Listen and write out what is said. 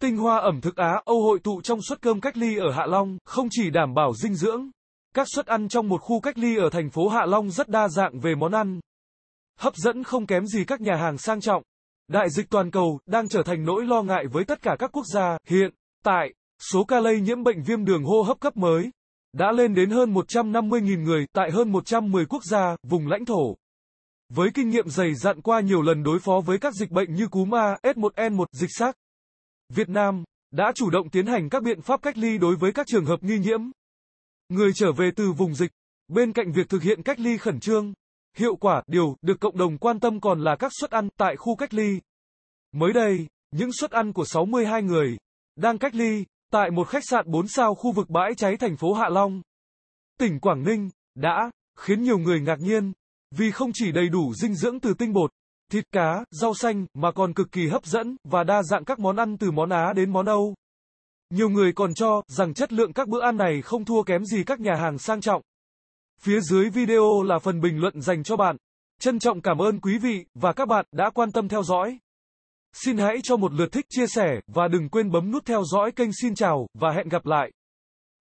Tinh hoa ẩm thực Á Âu hội tụ trong suất cơm cách ly ở Hạ Long, không chỉ đảm bảo dinh dưỡng. Các suất ăn trong một khu cách ly ở thành phố Hạ Long rất đa dạng về món ăn. Hấp dẫn không kém gì các nhà hàng sang trọng. Đại dịch toàn cầu đang trở thành nỗi lo ngại với tất cả các quốc gia. Hiện tại, số ca lây nhiễm bệnh viêm đường hô hấp cấp mới đã lên đến hơn 150.000 người tại hơn 110 quốc gia, vùng lãnh thổ. Với kinh nghiệm dày dặn qua nhiều lần đối phó với các dịch bệnh như cúm A, S1N1, dịch sars. Việt Nam đã chủ động tiến hành các biện pháp cách ly đối với các trường hợp nghi nhiễm. Người trở về từ vùng dịch, bên cạnh việc thực hiện cách ly khẩn trương, hiệu quả, điều được cộng đồng quan tâm còn là các suất ăn tại khu cách ly. Mới đây, những suất ăn của 62 người đang cách ly tại một khách sạn 4 sao khu vực bãi cháy thành phố Hạ Long, tỉnh Quảng Ninh đã khiến nhiều người ngạc nhiên vì không chỉ đầy đủ dinh dưỡng từ tinh bột, thịt cá, rau xanh mà còn cực kỳ hấp dẫn và đa dạng các món ăn từ món Á đến món Âu. Nhiều người còn cho rằng chất lượng các bữa ăn này không thua kém gì các nhà hàng sang trọng. Phía dưới video là phần bình luận dành cho bạn. Trân trọng cảm ơn quý vị và các bạn đã quan tâm theo dõi. Xin hãy cho một lượt thích chia sẻ và đừng quên bấm nút theo dõi kênh xin chào và hẹn gặp lại.